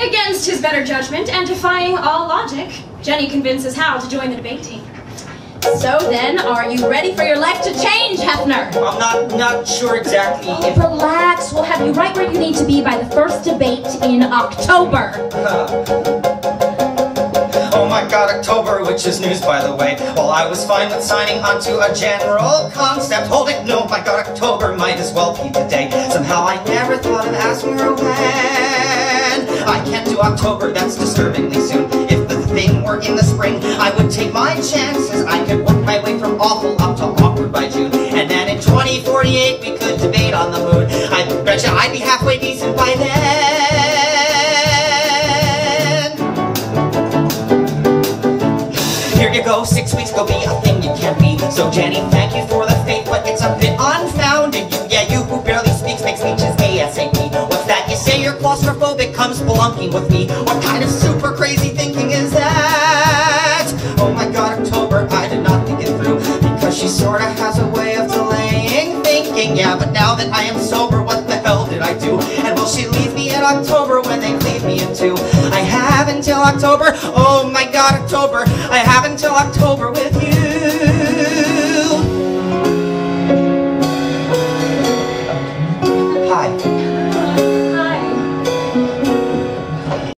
Against his better judgment and defying all logic, Ginny convinces Hal to join the debate team. So then, are you ready for your life to change, Hefner? I'm not not sure exactly if Relax, we'll have you right where you need to be by the first debate in October. Oh my god, October, which is news by the way. Well, I was fine with signing onto a general concept. Hold it, no, my god, October might as well be today. Somehow I never thought of asking her when. I can't do October, that's disturbingly soon. If the thing were in the spring, I would take my chances. I could work my way from awful up to awkward by June. And then in 2048, we could debate on the moon. I bet you I'd be halfway decent by then. Here you go, six weeks go be a thing you can't be. So Ginny, thank you for the faith, but it's a bit unfounded. That? You say you're claustrophobic, come spelunking with me. What kind of super crazy thinking is that? Oh my god, October, I did not think it through. Because she sorta has a way of delaying thinking. Yeah, but now that I am sober, what the hell did I do? And will she leave me in October when they leave me in two? I have until October. Oh my god, October. I have until October with you.